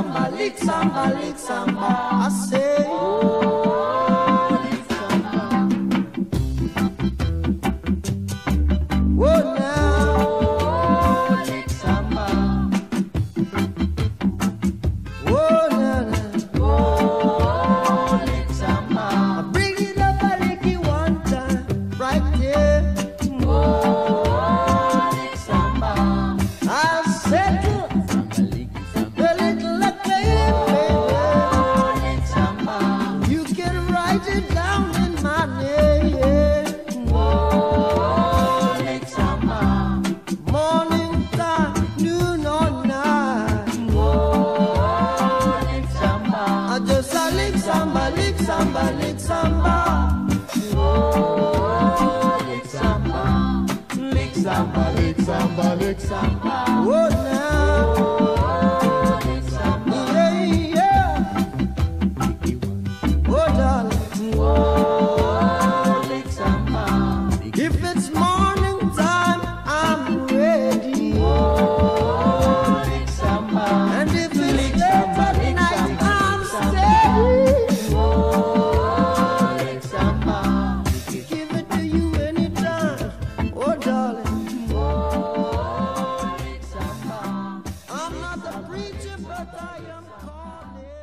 samba, lick samba, lick samba. samba, lick samba. Oh, lick samba, lick samba, lick samba, lick samba. Oh, now. Egypt, but I am calling.